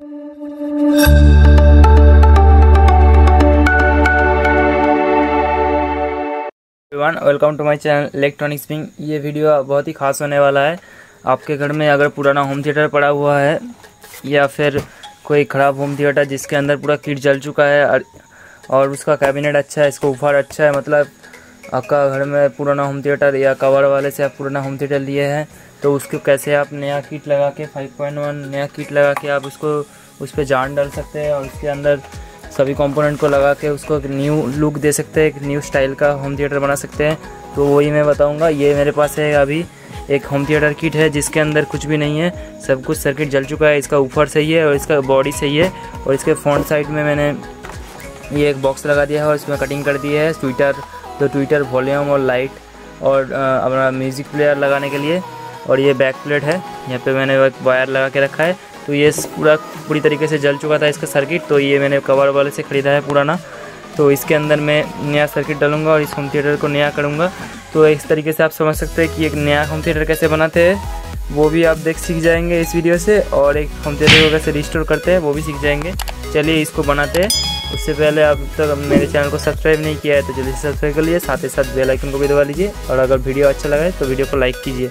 One welcome to my channel electronics स्पिंग ये video बहुत ही खास होने वाला है। आपके घर में अगर पुराना होम थिएटर पड़ा हुआ है, या फिर कोई ख़राब होम थिएटर जिसके अंदर पूरा किट जल चुका है, और उसका कैबिनेट अच्छा है, इसका ऊपर अच्छा है मतलब आपका घर में पुराना होम थिएटर या कवर वाले से आप पुराना होम थिएटर लिए हैं तो उसको कैसे आप नया किट लगा के 5.1 नया किट लगा के आप उसको, उस पर जान डाल सकते हैं और उसके अंदर सभी कंपोनेंट को लगा के उसको एक न्यू लुक दे सकते हैं, एक न्यू स्टाइल का होम थिएटर बना सकते हैं। तो वही मैं बताऊँगा, ये मेरे पास है अभी एक होम थिएटर किट है, जिसके अंदर कुछ भी नहीं है, सब कुछ सर्किट जल चुका है, इसका ऊपर सही है और इसका बॉडी सही है और इसके फ्रंट साइड में मैंने ये एक बॉक्स लगा दिया है और इसमें कटिंग कर दी है ट्विटर तो ट्विटर वॉल्यूम और लाइट और अपना म्यूज़िक प्लेयर लगाने के लिए। और ये बैक प्लेट है। यहाँ पे मैंने वायर लगा के रखा है। तो ये पूरा, पूरी तरीके से जल चुका था इसका सर्किट। तो ये मैंने कवर वाले से ख़रीदा है पुराना। तो इसके अंदर मैं नया सर्किट डालूँगा और इस होम थिएटर को नया करूँगा। तो इस तरीके से आप समझ सकते हैं कि एक नया होम थिएटर कैसे बनाते हैं। वो भी आप देख, सीख जाएँगे इस वीडियो से। और एक होम थिएटर को कैसे रिस्टोर करते हैं, वो भी सीख जाएँगे। चलिए इसको बनाते हैं। उससे पहले अब तक तो मेरे चैनल को सब्सक्राइब नहीं किया है तो जल्दी से सब्सक्राइब कर लीजिए, साथ ही साथ बेल आइकन को भी दबा लीजिए, और अगर वीडियो अच्छा लगा है तो वीडियो को लाइक कीजिए।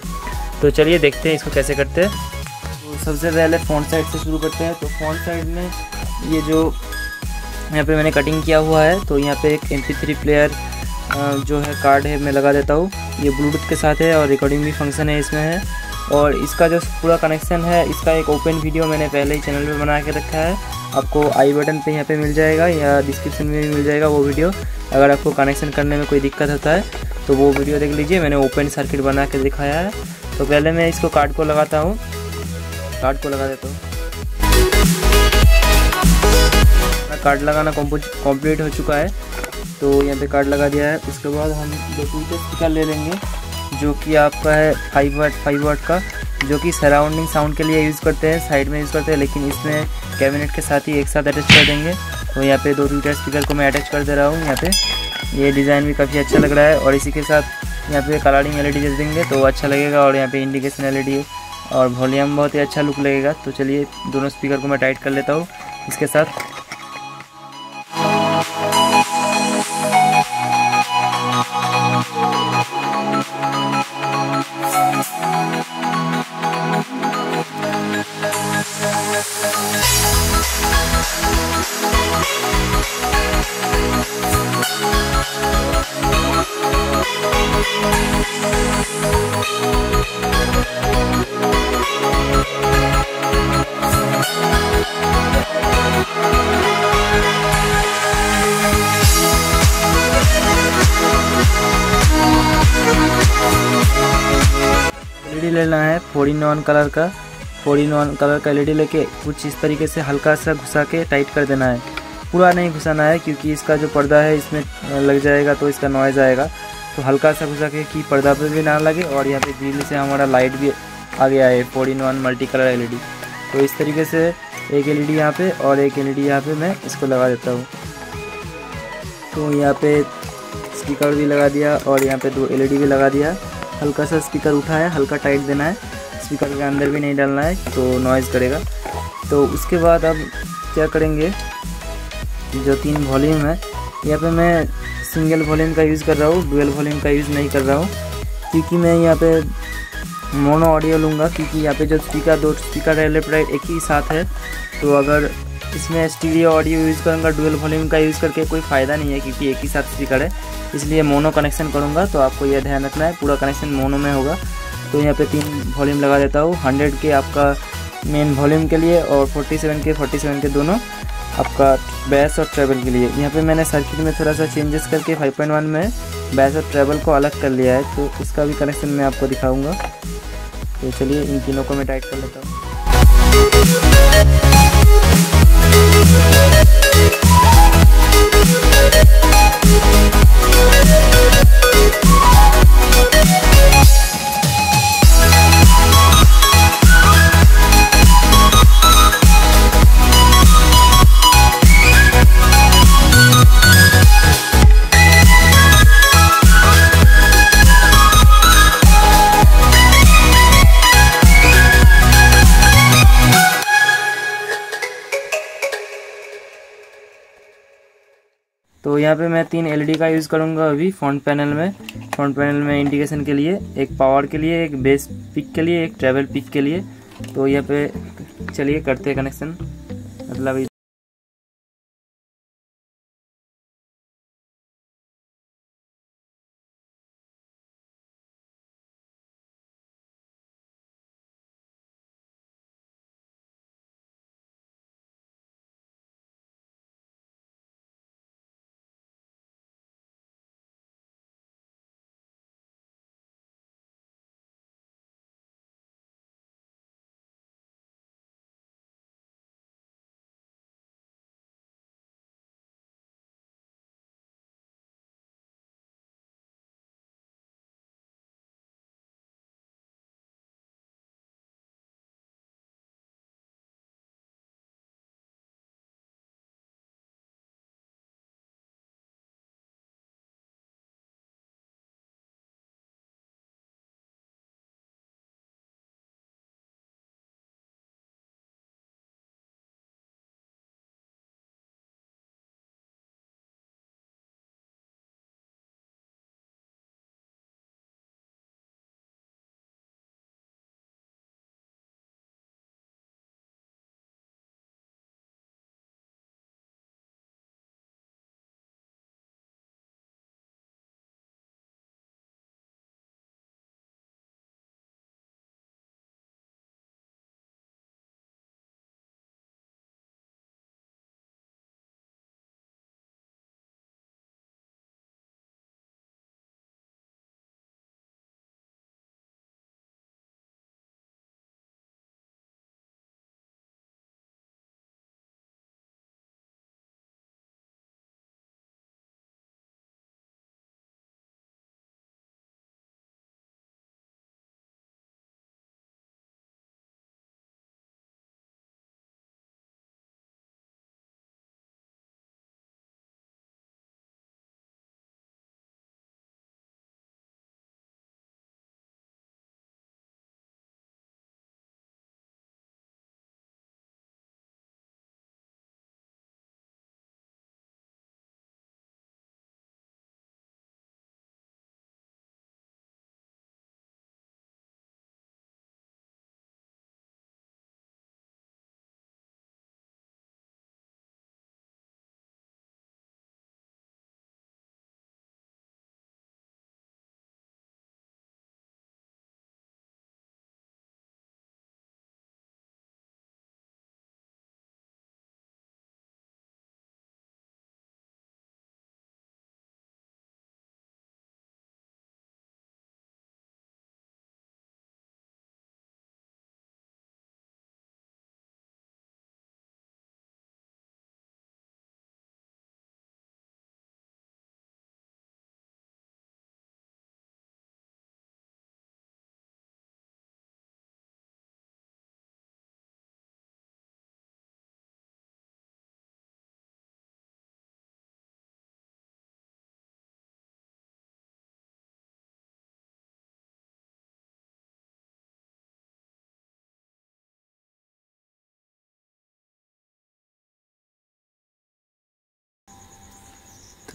तो चलिए देखते हैं इसको कैसे करते हैं। तो सबसे पहले फ्रंट साइड से शुरू करते हैं। तो फ्रंट साइड में ये जो यहाँ पे मैंने कटिंग किया हुआ है तो यहाँ पे एक एम प्लेयर जो है कार्ड है, मैं लगा देता हूँ। ये ब्लूटूथ के साथ है और रिकॉर्डिंग भी फ़ंक्शन है इसमें है। और इसका जो पूरा कनेक्शन है, इसका एक ओपन वीडियो मैंने पहले ही चैनल पे बना के रखा है। आपको आई बटन पे यहाँ पे मिल जाएगा, या डिस्क्रिप्शन में भी मिल जाएगा वो वीडियो अगर आपको कनेक्शन करने में कोई दिक्कत होता है तो वो वीडियो देख लीजिए, मैंने ओपन सर्किट बना के दिखाया है। तो पहले मैं इसको कार्ड को लगाता हूँ। कार्ड को लगा देता हूँ। कार्ड लगाना कंप्लीट हो चुका है। तो यहाँ पे कार्ड लगा दिया है। उसके बाद हम टूटे स्पीकर ले लेंगे, जो कि आपका है फाइव वाट फाइव वाट का, जो कि सराउंडिंग साउंड के लिए यूज़ करते हैं साइड में यूज़ करते हैं, लेकिन इसमें कैबिनेट के साथ ही एक साथ अटैच कर देंगे। तो यहाँ पे दो ट्विटर स्पीकर को मैं अटैच कर दे रहा हूँ यहाँ पे। ये डिज़ाइन भी काफ़ी अच्छा लग रहा है और इसी के साथ यहाँ पे कलरिंग एल ई देंगे तो अच्छा लगेगा और यहाँ पे इंडिकेशन एल और वॉल्यूम बहुत ही अच्छा लुक लगेगा। तो चलिए दोनों स्पीकर को मैं टाइट कर लेता हूँ। इसके साथ फोर इन वन कलर का, फोर इन वन कलर का एलईडी लेके कुछ इस तरीके से हल्का सा घुसा के टाइट कर देना है। पूरा नहीं घुसाना है क्योंकि इसका जो पर्दा है इसमें लग जाएगा तो इसका नॉइज़ आएगा। तो हल्का सा घुसा के कि पर्दा पर भी ना लगे और यहाँ पे ग्रिल से हमारा लाइट भी आ गया है four in one multi colour LED. तो इस तरीके से एक एल ई यहाँ पे और एक एल ई यहाँ पे मैं इसको लगा देता हूँ। तो यहाँ पे स्पीकर भी लगा दिया और यहाँ पे दो एलईडी भी लगा दिया। हल्का सा स्पीकर उठा है हल्का टाइट देना है। स्पीकर के अंदर भी नहीं डालना है तो नॉइज़ करेगा। तो उसके बाद अब क्या करेंगे? जो तीन वॉल्यूम है, यहाँ पे मैं सिंगल वॉल्यूम का यूज़ कर रहा हूँ डुअल वॉल्यूम का यूज़ नहीं कर रहा हूँ, क्योंकि मैं यहाँ पे मोनो ऑडियो लूँगा, क्योंकि यहाँ पे जो स्पीकर दो स्पीकर है लेफ़्ट राइट एक ही साथ है तो अगर इसमें स्टीरियो ऑडियो यूज़ करूँगा डुअल वॉल्यूम का यूज़ करके कोई फ़ायदा नहीं है, क्योंकि एक ही साथ स्पीकर है, इसलिए मोनो कनेक्शन करूँगा तो आपको यह ध्यान रखना है, पूरा कनेक्शन मोनो में होगा। तो यहाँ पे तीन वॉल्यूम लगा देता हूँ। हंड्रेड के आपका मेन वॉल्यूम के लिए और फोर्टी सेवन के फोर्टी सेवन के दोनों आपका बैस और ट्रेवल के लिए। यहाँ पे मैंने सर्किट में थोड़ा सा चेंजेस करके 5.1 में बैस और ट्रेवल को अलग कर लिया है तो इसका भी कनेक्शन मैं आपको दिखाऊँगा। तो चलिए इन तीनों को मैं टाइट कर लेता हूँ। यहाँ पे मैं तीन एलईडी का यूज़ करूँगा अभी फ्रंट पैनल में। फ्रंट पैनल में इंडिकेशन के लिए, एक पावर के लिए, एक बेस पिक के लिए, एक ट्रेवल पिक के लिए। तो यहाँ पे चलिए करते हैं कनेक्शन मतलब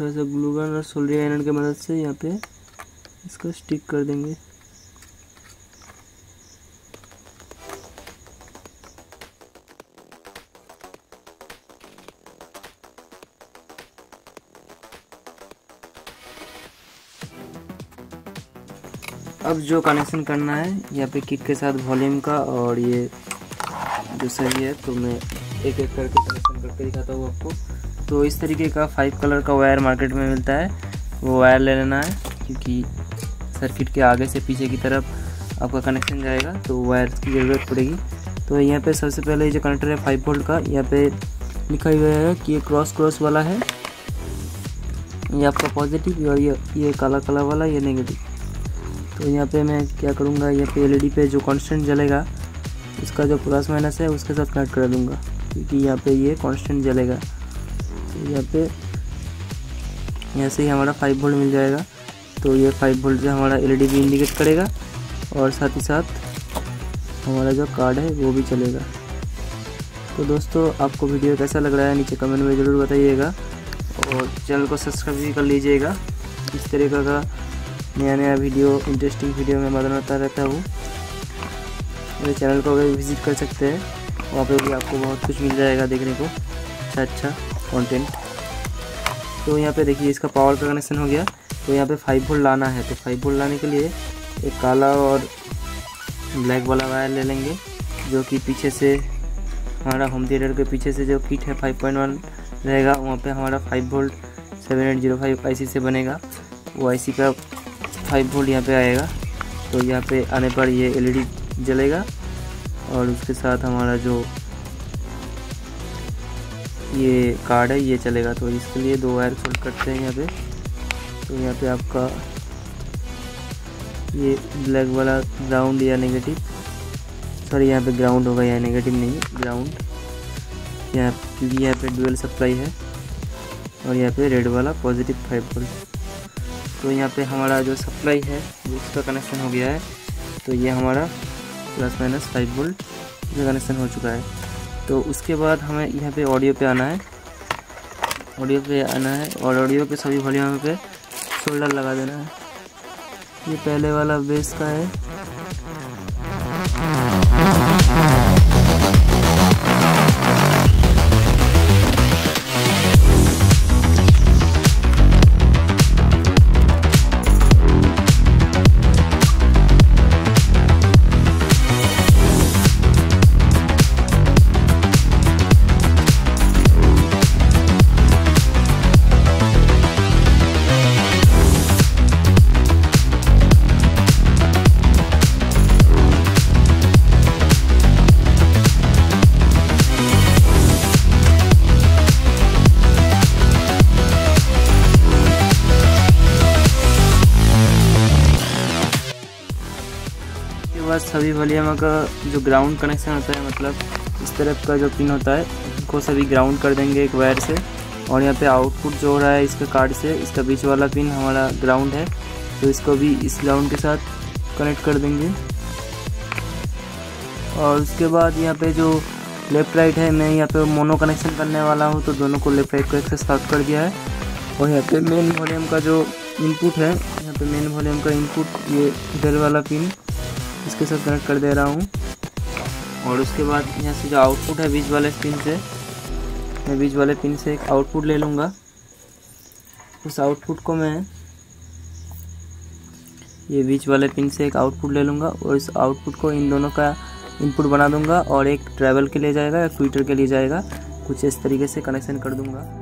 थोड़ा सा ग्लूगन और सोल्डरिंग आयरन की मदद से यहाँ पे इसको स्टिक कर देंगे। अब जो कनेक्शन करना है, यहाँ पे किक के साथ वॉल्यूम का और ये जो सही है तो मैं एक एक करके कनेक्शन करके दिखाता हूँ आपको। तो इस तरीके का फाइव कलर का वायर मार्केट में मिलता है। वो वायर ले लेना है, क्योंकि सर्किट के आगे से पीछे की तरफ़ आपका कनेक्शन जाएगा तो वायर की ज़रूरत पड़ेगी। तो यहाँ पे सबसे पहले जो कनेक्टर है फाइव वोल्ट का, यहाँ पे लिखा हुआ है कि ये क्रॉस क्रॉस वाला है। ये आपका पॉजिटिव और ये ये काला काला वाला, ये नेगेटिव तो यहाँ पे मैं क्या करूँगा, यहाँ पे एलईडी पे जो कांस्टेंट जलेगा, उसका जो प्लस माइनस है, उसके साथ कनेक्ट कर दूँगा, क्योंकि यहाँ पे ये कांस्टेंट जलेगा। यहाँ पे यहाँ से ही हमारा फाइव वोल्ट मिल जाएगा। तो ये फाइव वोल्ट से हमारा एलईडी भी इंडिकेट करेगा और साथ ही साथ हमारा जो कार्ड है वो भी चलेगा। तो दोस्तों, आपको वीडियो कैसा लग रहा है नीचे कमेंट में ज़रूर बताइएगा और चैनल को सब्सक्राइब भी कर लीजिएगा। इस तरीके का नया नया वीडियो इंटरेस्टिंग वीडियो में बनाता रहता हूँ। मेरे चैनल को अगर विज़िट कर सकते हैं, वहाँ पे भी आपको बहुत कुछ मिल जाएगा देखने को। अच्छा अच्छा। कंटेंट तो यहाँ पे देखिए, इसका पावर का कनेक्शन हो गया। तो यहाँ पे फाइव वोल्ट लाना है। तो फाइव वोल्ट लाने के लिए एक काला और ब्लैक वाला वायर ले लेंगे, जो कि पीछे से हमारा होम थिएटर के पीछे से जो किट है 5.1 रहेगा। वहाँ पे हमारा 5 volt seven eight zero 7805 IC से बनेगा। वो आईसी का 5 वोल्ट यहाँ पे आएगा। तो यहाँ पे आने पर ये एलईडी जलेगा। और उसके साथ हमारा जो ये कार्ड है, ये चलेगा। तो इसके लिए दो वायर फोल्ड करते हैं यहाँ पे। तो यहाँ पे आपका ये ब्लैक वाला ग्राउंड या नेगेटिव सॉरी यहाँ पे ग्राउंड होगा या नेगेटिव नहीं ग्राउंड यहाँ, क्योंकि यहाँ पे डुअल सप्लाई है, और यहाँ पे रेड वाला पॉजिटिव फाइव वोल्ट तो यहाँ पे हमारा जो सप्लाई है उसका कनेक्शन हो गया है। तो ये हमारा प्लस माइनस फाइव वोल्ट का कनेक्शन हो चुका है। तो उसके बाद हमें यहाँ पे ऑडियो पे आना है। ऑडियो पे आना है और ऑडियो के सभी वॉल्यूम पे शोल्डर लगा देना है। ये पहले वाला बेस का है। सभी वॉल्यूम का जो ग्राउंड कनेक्शन होता है मतलब इस तरफ़ का जो पिन होता है उसको सभी ग्राउंड कर देंगे एक वायर से। और यहाँ पे आउटपुट जो हो रहा है इसके कार्ड से, इसका बीच वाला पिन हमारा ग्राउंड है तो इसको भी इस ग्राउंड के साथ कनेक्ट कर देंगे। और उसके बाद यहाँ पे जो लेफ़्ट राइट है, मैं यहाँ पे मोनो कनेक्शन करने वाला हूँ तो दोनों को लेफ़्ट राइट को एक से स्टार्ट कर दिया है। और यहाँ पे मेन वॉल्यूम का जो इनपुट है, यहाँ पे मेन वॉल्यूम का इनपुट ये इधर वाला पिन इसके साथ कनेक्ट कर दे रहा हूँ। और उसके बाद यहाँ से जो आउटपुट है बीच वाले पिन से, मैं बीच वाले पिन से एक आउटपुट ले लूँगा। उस आउटपुट को मैं ये बीच वाले पिन से एक आउटपुट ले लूँगा और इस आउटपुट को इन दोनों का इनपुट बना दूँगा और एक ट्रैवल के लिए जाएगा या ट्विटर के लिए जाएगा। कुछ इस तरीके से कनेक्शन कर दूँगा।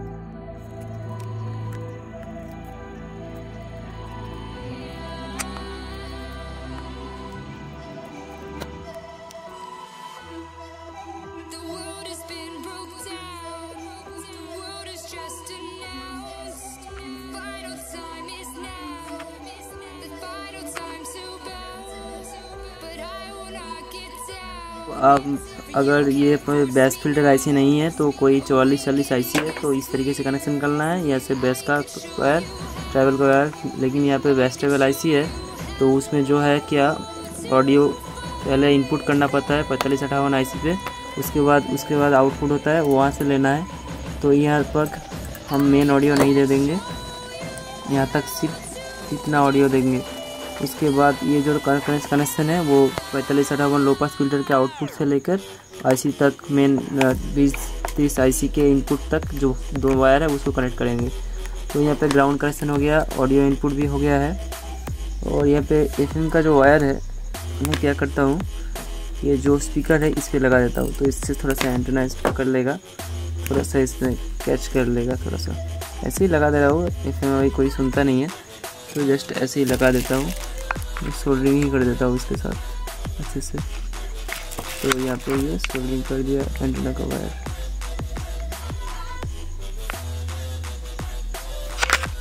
आप अगर ये बेस फ़िल्टर आईसी नहीं है तो कोई चौवालीस, चालीस आईसी है तो इस तरीके से कनेक्शन करना है। या से बेस का वायर ट्रैवल का वायर लेकिन यहाँ पे बेस ट्रेवल आईसी है तो उसमें जो है क्या ऑडियो पहले इनपुट करना पड़ता है, पैंतालीस अठावन आई पे। उसके बाद उसके बाद आउटपुट होता है, वहाँ से लेना है। तो यहाँ पर हम मेन ऑडियो नहीं दे देंगे। यहाँ तक सिर्फ़ इतना ऑडियो देंगे। उसके बाद ये जो कनेक्शन है, वो पैंतालीस अठावन लो पास फ़िल्टर के आउटपुट से लेकर आईसी तक मेन बीस तीस आईसी के इनपुट तक जो दो वायर है, उसको कनेक्ट करेंगे। तो यहाँ पे ग्राउंड कनेक्शन हो गया ऑडियो इनपुट भी हो गया है। और यहाँ पे एफ़ का जो वायर है, मैं क्या करता हूँ, ये जो स्पीकर है, इस पर लगा देता हूँ। तो इससे थोड़ा सा एंटेना इस पकड़ लेगा, थोड़ा सा इसमें कैच कर लेगा, थोड़ा सा। ऐसे ही लगा दे रहा हूँ एफ़ एम कोई सुनता नहीं है। तो जस्ट ऐसे ही लगा देता हूँ। सोल्डरिंग ही कर देता हूँ इसके साथ, अच्छे से। तो यहाँ पे ये सोल्डरिंग कर दिया एंटीना का वायर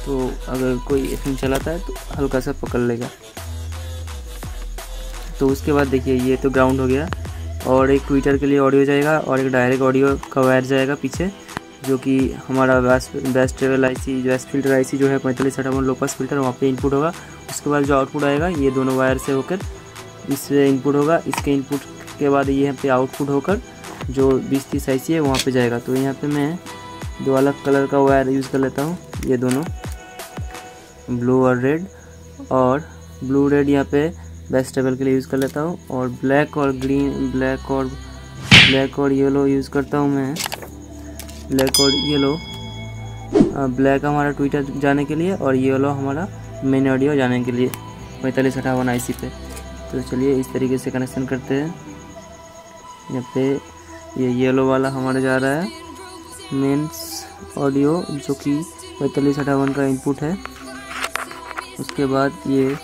तो अगर कोई एफ़ चलाता है तो हल्का सा पकड़ लेगा। तो उसके बाद देखिए, ये तो ग्राउंड हो गया और एक ट्विटर के लिए ऑडियो जाएगा और एक डायरेक्ट ऑडियो का वायर जाएगा पीछे। जो कि हमारा best travel I C S filter I C जो है, पैंतालीस अठावन लोपस फ़िल्टर वहाँ पे इनपुट होगा। उसके बाद जो आउटपुट आएगा, ये दोनों वायर से होकर इससे इनपुट होगा। इसके इनपुट के बाद यहाँ पे आउटपुट होकर जो बीस तीस आई सी है, वहाँ पे जाएगा। तो यहाँ पे मैं दो अलग कलर का वायर यूज़ कर लेता हूँ। ये दोनों ब्लू और रेड और ब्लू रेड यहाँ पे बेस्ट टेबल के लिए यूज़ कर लेता हूँ। और ब्लैक और ग्रीन ब्लैक और ब्लैक और येलो यूज़ करता हूँ मैं। ब्लैक और येलो। ब्लैक हमारा ट्विटर जाने के लिए और येलो हमारा मेन ऑडियो जाने के लिए। पैंतालीस अठावन आई पे। तो चलिए इस तरीके से कनेक्शन करते हैं। यहाँ पे ये येलो वाला हमारा जा रहा है। मेन्स ऑडियो जो कि पैंतालीस अठावन का इनपुट है। उसके बाद ये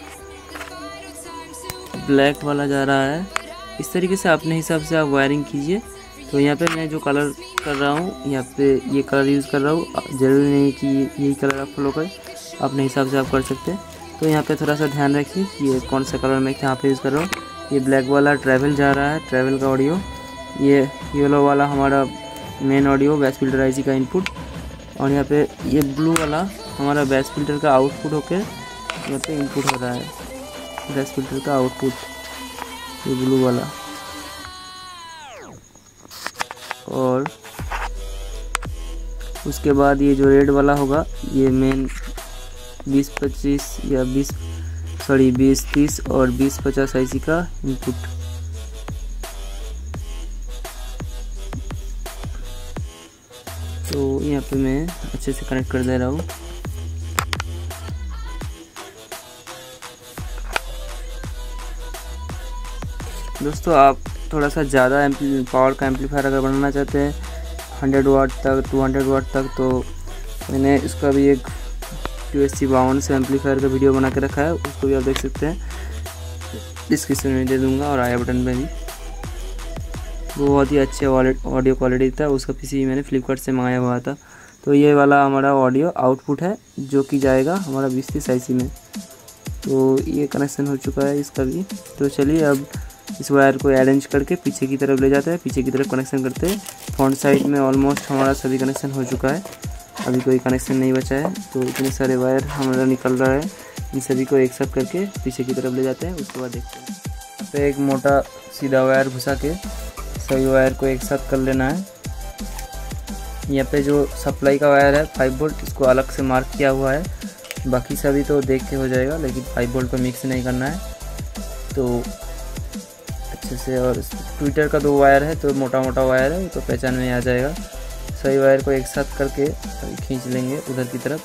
ब्लैक वाला जा रहा है। इस तरीके से अपने हिसाब से आप वायरिंग कीजिए। तो यहाँ पे मैं जो कलर कर रहा हूँ, यहाँ पे ये कलर यूज़ कर रहा हूँ ज़रूरी नहीं कि यही कलर आप फॉलो करें, अपने हिसाब से आप कर सकते हैं। तो यहाँ पे थोड़ा सा ध्यान रखिए कि ये कौन सा कलर मैं यहाँ पे यूज़ कर रहा हूँ। ये ब्लैक वाला ट्रैवल जा रहा है ट्रैवल का ऑडियो ये येलो वाला हमारा main audio bass filter I का इनपुट और यहाँ पे ये ब्लू वाला हमारा बैस फ़िल्टर का आउटपुट होकर यहाँ पे इनपुट हो रहा है। बैस फ़िल्टर का आउटपुट ये ब्लू वाला। और उसके बाद ये जो रेड वाला होगा, ये मेन बीस पच्चीस या बीस सॉरी बीस तीस और बीस पचास आई का इनपुट तो यहाँ पे मैं अच्छे से कनेक्ट कर दे रहा हूँ। दोस्तों, आप थोड़ा सा ज़्यादा पावर का एम्पलीफायर अगर बनाना चाहते हैं हंड्रेड वाट तक टू हंड्रेड वाट तक तो मैंने इसका भी एक टू एस सी बावन से एम्पलीफायर का वीडियो बना के रखा है, उसको भी आप देख सकते हैं। डिस्क्रिप्शन में दे दूँगा और आया बटन में भी। वो बहुत ही अच्छे ऑडियो क्वालिटी था, उसका पीसी मैंने फ्लिपकार्ट से मंगाया हुआ था। तो ये वाला हमारा ऑडियो आउटपुट है, जो कि जाएगा हमारा बीस तीस आई में। तो ये कनेक्शन हो चुका है इसका भी। तो चलिए अब इस वायर को अरेंज करके पीछे की तरफ़ ले जाते हैं, पीछे की तरफ़ कनेक्शन करते हैं। फ्रंट साइड में ऑलमोस्ट हमारा सभी कनेक्शन हो चुका है। अभी कोई कनेक्शन नहीं बचा है तो इतने सारे वायर हमारा निकल रहा है। इन सभी को एक साथ करके पीछे की तरफ़ ले जाते हैं, उसके बाद देखते हैं। तो एक मोटा सीधा वायर घुसा के सभी वायर को एक साथ कर लेना है। यहाँ पे जो सप्लाई का वायर है फाइव वोल्ट इसको अलग से मार्क किया हुआ है। बाकी सभी तो देख के हो जाएगा, लेकिन फाइव वोल्ट को मिक्स नहीं करना है। तो अच्छे से और ट्विटर का दो वायर है तो मोटा मोटा वायर है तो पहचान में आ जाएगा। सही वायर को एक साथ करके खींच लेंगे उधर की तरफ़।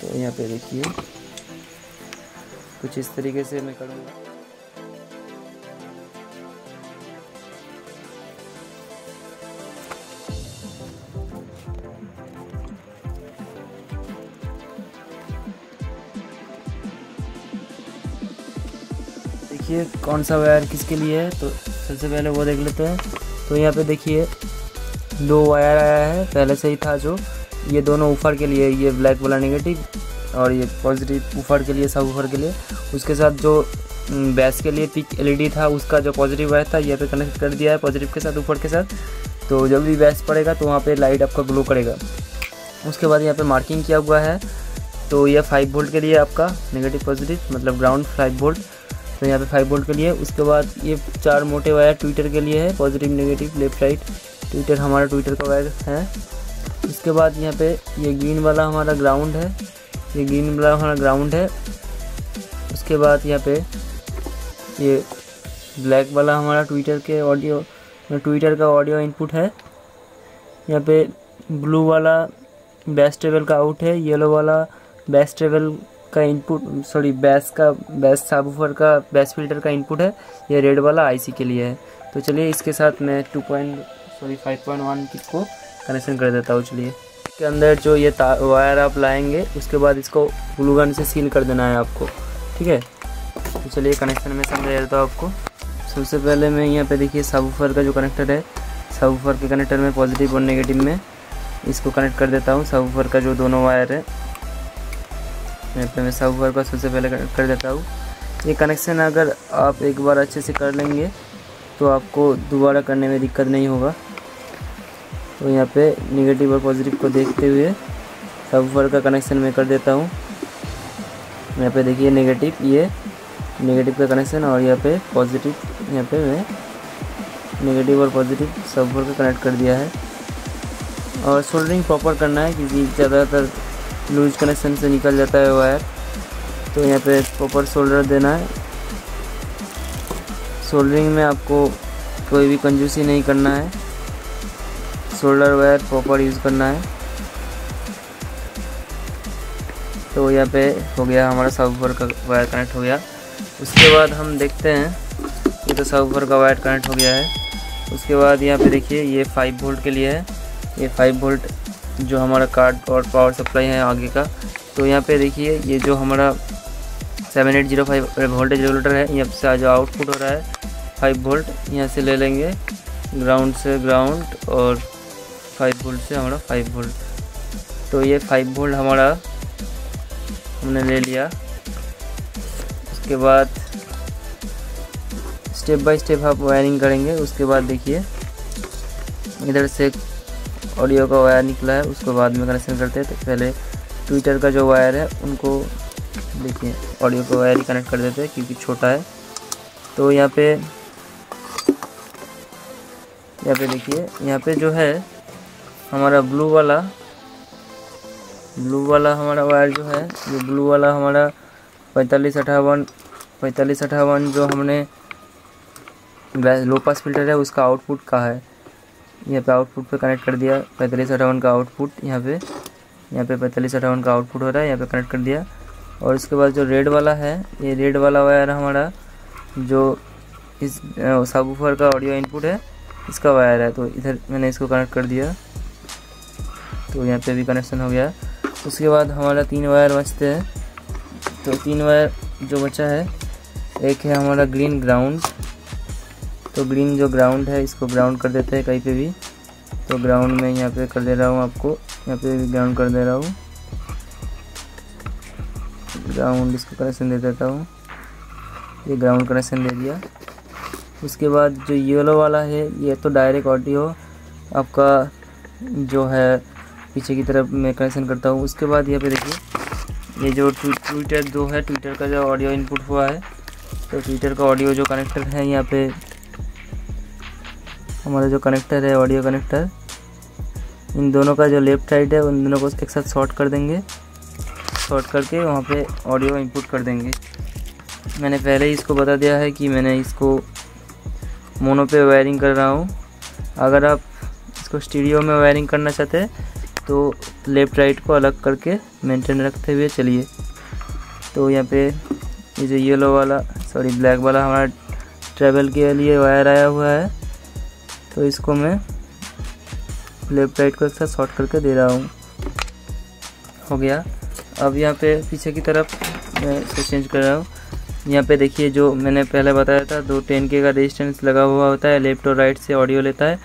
तो यहाँ पे देखिए। कुछ इस तरीके से मैं करूँगा। देखिए कौन सा वायर किसके लिए है तो सबसे पहले वो देख लेते हैं। तो यहाँ पे देखिए, दो वायर आया है, पहले से ही था जो। ये दोनों ऊपर के लिए, ये ब्लैक वाला नेगेटिव और ये पॉजिटिव ऊपर के लिए, सब ऊपर के लिए। उसके साथ जो बैस के लिए पिक एलईडी था, उसका जो पॉजिटिव वायर था यहाँ पे कनेक्ट कर दिया है पॉजिटिव के साथ, ऊपर के साथ। तो जब भी बैस पड़ेगा तो वहाँ पे लाइट आपका ग्लो करेगा। उसके बाद यहाँ पे मार्किंग किया हुआ है तो यह फाइव वोल्ट के लिए आपका नेगेटिव पॉजिटिव मतलब ग्राउंड फाइव वोल्ट तो यहाँ पे फाइव वोल्ट के लिए। उसके बाद ये चार मोटे वायर ट्विटर के लिए है positive negative left right tweeter हमारा ट्विटर का वायर है। उसके बाद यहाँ पे ये ग्रीन वाला हमारा ग्राउंड है। ये ग्रीन वाला हमारा ग्राउंड है। उसके बाद यहाँ पे ये ब्लैक वाला हमारा ट्विटर के ऑडियो ट्विटर का ऑडियो इनपुट है। यहाँ पे ब्लू वाला बेस्ट ट्रेवल का आउट है। येलो वाला बेस्ट ट्रेवल का इनपुट सॉरी बैस का बैस साबूफर का बैस फ़िल्टर का इनपुट है, ये रेड वाला आईसी के लिए है। तो चलिए इसके साथ मैं two point sorry five point one को कनेक्शन कर देता हूँ, चलिए। इसके अंदर जो ये वायर आप लाएँगे, उसके बाद इसको ग्लूगन से सील कर देना है आपको, ठीक है? तो चलिए कनेक्शन में समझा देता हूँ आपको। सबसे पहले मैं यहाँ पे देखिए सबूफर का जो कनेक्टर है सबूफर के कनेक्टर में पॉजिटिव और नेगेटिव में इसको कनेक्ट कर देता हूँ। सबूफर का जो दोनों वायर है यहाँ पे मैं सब वर्क को सबसे पहले कर देता हूँ। ये कनेक्शन अगर आप एक बार अच्छे से कर लेंगे तो आपको दोबारा करने में दिक्कत नहीं होगा। तो यहाँ पे निगेटिव और पॉजिटिव को देखते हुए सब वर्क का कनेक्शन मैं कर देता हूँ। यहाँ पे देखिए नेगेटिव ये नेगेटिव का कनेक्शन और यहाँ पे पॉजिटिव यहाँ पे मैं नेगेटिव और पॉजिटिव सब वर्क का कनेक्ट कर दिया है। और सोल्डरिंग प्रॉपर करना है, क्योंकि ज़्यादातर लूज कनेक्शन से निकल जाता है वायर। तो यहाँ पे प्रॉपर सोल्डर देना है। सोल्डरिंग में आपको कोई भी कंजूसी नहीं करना है। सोल्डर वायर प्रॉपर यूज़ करना है। तो यहाँ पे हो गया हमारा सबवूफर का वायर कनेक्ट हो गया। उसके बाद हम देखते हैं, ये तो सबवूफर का वायर कनेक्ट हो गया है। उसके बाद यहाँ पे देखिए, ये फाइव वोल्ट के लिए है। ये फाइव वोल्ट जो हमारा कार्ड और पावर सप्लाई है आगे का। तो यहाँ पे देखिए, ये जो हमारा seven eight zero five voltage regulator है, यहाँ से जो आउटपुट हो रहा है फाइव वोल्ट यहाँ से ले लेंगे ग्राउंड से ग्राउंड और फाइव वोल्ट से हमारा फाइव वोल्ट तो ये फाइव वोल्ट हमारा हमने ले लिया। उसके बाद स्टेप बाय स्टेप आप वायरिंग करेंगे। उसके बाद देखिए, इधर से ऑडियो का वायर निकला है, उसको बाद में कनेक्शन करते हैं तो पहले ट्विटर का जो वायर है, उनको देखिए, ऑडियो का वायर ही कनेक्ट कर देते हैं, क्योंकि छोटा है। तो यहाँ पे यहाँ पे देखिए, यहाँ पे जो है, हमारा ब्लू वाला ब्लू वाला हमारा वायर जो है, ये ब्लू वाला हमारा पैंतालीस अठावन पैंतालीस अठावन जो हमने लो पास फ़िल्टर है, उसका आउटपुट का है। यहाँ पे आउटपुट पे कनेक्ट कर दिया, पैंतालीस अठावन का आउटपुट यहाँ पे यहाँ पे पैंतालीस अठावन का आउटपुट हो रहा है, यहाँ पे कनेक्ट कर दिया। और उसके बाद जो रेड वाला है, ये रेड वाला वायर हमारा जो इस साबूफर का ऑडियो इनपुट है, इसका वायर है। तो इधर मैंने इसको कनेक्ट कर दिया। तो यहाँ पे भी कनेक्शन हो गया। उसके बाद हमारा तीन वायर बचते हैं। तो तीन वायर जो बचा है, एक है हमारा ग्रीन ग्राउंड तो ग्रीन जो ग्राउंड है, इसको ग्राउंड कर देते हैं कहीं पे भी। तो ग्राउंड में यहाँ पे कर दे रहा हूँ आपको। यहाँ पे भी ग्राउंड कर दे रहा हूँ। ग्राउंड इसको कनेक्शन दे देता हूँ। ये ग्राउंड कनेक्शन दे दिया। उसके बाद जो येलो वाला है, ये तो डायरेक्ट ऑडियो आपका जो है पीछे की तरफ़ मैं कनेक्शन करता हूँ। उसके बाद यहाँ पे देखिए, ये जो ट्विटर जो है ट्विटर का जो ऑडियो इनपुट हुआ है तो ट्विटर का ऑडियो जो कनेक्टर है यहाँ पे हमारा जो कनेक्टर है ऑडियो कनेक्टर इन दोनों का जो लेफ़्ट साइड है, उन दोनों को एक साथ शॉर्ट कर देंगे। शॉर्ट करके वहाँ पे ऑडियो इनपुट कर देंगे। मैंने पहले ही इसको बता दिया है कि मैंने इसको मोनो पे वायरिंग कर रहा हूँ। अगर आप इसको स्टीरियो में वायरिंग करना चाहते हैं तो लेफ़्ट राइट को अलग करके मेंटेन रखते हुए चलिए। तो यहाँ पे ये जो येलो वाला सॉरी ब्लैक वाला हमारा ट्रैवल के लिए वायर आया हुआ है। तो इसको मैं लेफ़्ट राइट को एक साथ शॉर्ट करके दे रहा हूँ। हो गया। अब यहाँ पे पीछे की तरफ़ मैं इसको चेंज कर रहा हूँ। यहाँ पे देखिए जो मैंने पहले बताया था, दो टेन के का रेजिस्टेंस लगा हुआ होता है लेफ़्ट और राइट से ऑडियो लेता है,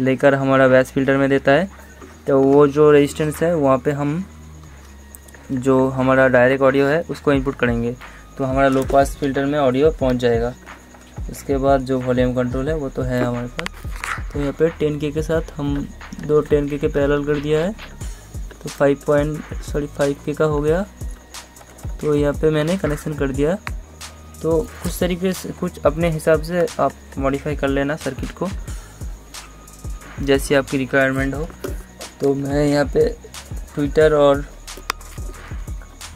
लेकर हमारा वैस फ़िल्टर में देता है। तो वो जो रेजिस्टेंस है, वहाँ पे हम जो हमारा डायरेक्ट ऑडियो है, उसको इनपुट करेंगे। तो हमारा लो पास फ़िल्टर में ऑडियो पहुँच जाएगा। उसके बाद जो वॉल्यूम कंट्रोल है, वो तो है हमारे पास। तो यहाँ पे टेन के के साथ हम दो टेन के के पैरल कर दिया है। तो फाइव पॉइंट सॉरी फाइव के का हो गया। तो यहाँ पे मैंने कनेक्शन कर दिया। तो कुछ तरीके से, कुछ अपने हिसाब से आप मॉडिफाई कर लेना सर्किट को, जैसी आपकी रिक्वायरमेंट हो। तो मैं यहाँ पे ट्विटर और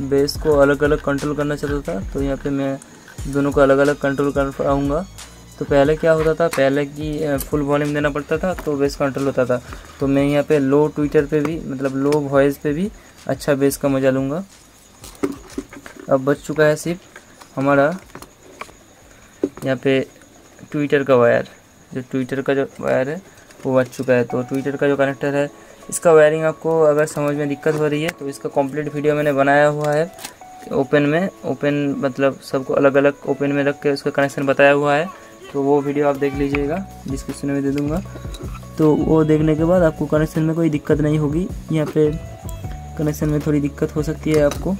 बेस को अलग अलग कंट्रोल करना चाहता था। तो यहाँ पे मैं दोनों को अलग अलग कंट्रोल कर पाऊँगा। तो पहले क्या होता था? पहले की फुल वॉल्यूम देना पड़ता था तो बेस कंट्रोल होता था। तो मैं यहाँ पे लो ट्विटर पे भी मतलब लो वॉइस पे भी अच्छा बेस का मज़ा लूँगा। अब बच चुका है सिर्फ़ हमारा यहाँ पे ट्विटर का वायर जो ट्विटर का जो वायर है, वो बच चुका है। तो ट्विटर का जो कनेक्टर है, इसका वायरिंग आपको अगर समझ में दिक्कत हो रही है तो इसका कंप्लीट वीडियो मैंने बनाया हुआ है। ओपन में, ओपन मतलब सबको अलग अलग ओपन में रख के उसका कनेक्शन बताया हुआ है। तो वो वीडियो आप देख लीजिएगा डिस्क्रिप्शन में दे दूँगा। तो वो देखने के बाद आपको कनेक्शन में कोई दिक्कत नहीं होगी यहाँ पे कनेक्शन में थोड़ी दिक्कत हो सकती है आपको।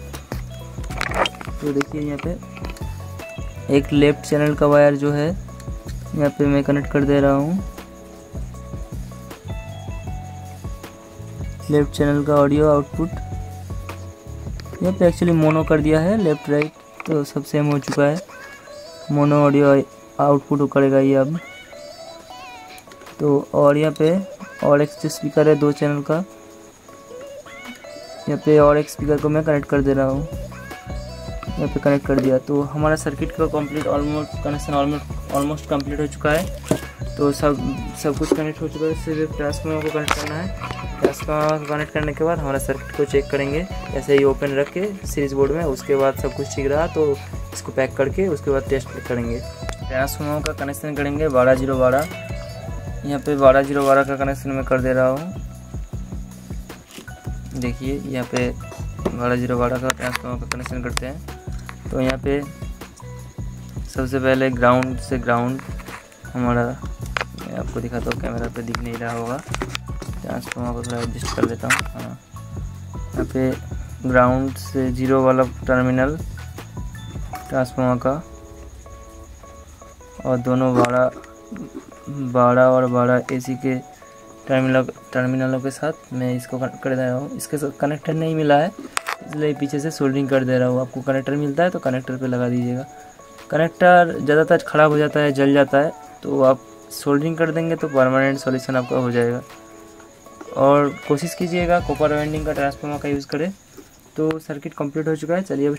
तो देखिए यहाँ पे, एक लेफ़्ट चैनल का वायर जो है, यहाँ पे मैं कनेक्ट कर दे रहा हूँ। लेफ़्ट चैनल का ऑडियो आउटपुट यहाँ पे एक्चुअली मोनो कर दिया है लेफ़्ट राइट तो सब सेम हो चुका है। मोनो ऑडियो आउटपुट करेगा ये अब। तो और यहाँ पे और एक जो स्पीकर है दो चैनल का, यहाँ पे और एक स्पीकर को मैं कनेक्ट कर दे रहा हूँ। यहाँ पे कनेक्ट कर दिया। तो हमारा सर्किट का complete almost connection almost almost complete हो चुका है। तो सब सब कुछ कनेक्ट हो चुका है। सिर्फ़ ट्रांसफार्मर को कनेक्ट करना है। ट्रांसफार्मर को कनेक्ट करने के बाद हमारा सर्किट को चेक करेंगे। ऐसे ही ओपन रख के सीरीज़ बोर्ड में, उसके बाद सब कुछ ठीक रहा तो इसको पैक करके उसके बाद टेस्ट करेंगे। ट्रांसफार्मर का कनेक्शन करेंगे बारह ज़ीरो बारह। यहाँ पे बारह ज़ीरो बारह का कनेक्शन मैं कर दे रहा हूँ। देखिए, यहाँ पे बारह ज़ीरो बारह का ट्रांसफार्मर का कनेक्शन करते हैं। तो यहाँ पे सबसे पहले ग्राउंड से ग्राउंड हमारा आपको दिखाता हूँ कैमरा पे दिख नहीं रहा होगा। ट्रांसफार्मर को थोड़ा एडजस्ट कर लेता हूँ। हाँ। यहाँ पे ग्राउंड से ज़ीरो वाला टर्मिनल ट्रांसफार्मर का। और दोनों बारह बारह और बारह एसी के टर्मिनल टर्मिनलों के साथ मैं इसको कर दे रहा हूँ। इसके साथ कनेक्टर नहीं मिला है, इसलिए पीछे से सोल्डरिंग कर दे रहा हूँ। आपको कनेक्टर मिलता है तो कनेक्टर पे लगा दीजिएगा। कनेक्टर ज़्यादातर ख़राब हो जाता है, जल जाता है तो आप सोल्डरिंग कर देंगे तो परमानेंट सॉल्यूशन आपका हो जाएगा। और कोशिश कीजिएगा कॉपर वाइंडिंग का ट्रांसफार्मर का यूज़ करें। तो सर्किट कंप्लीट हो चुका है। चलिए अब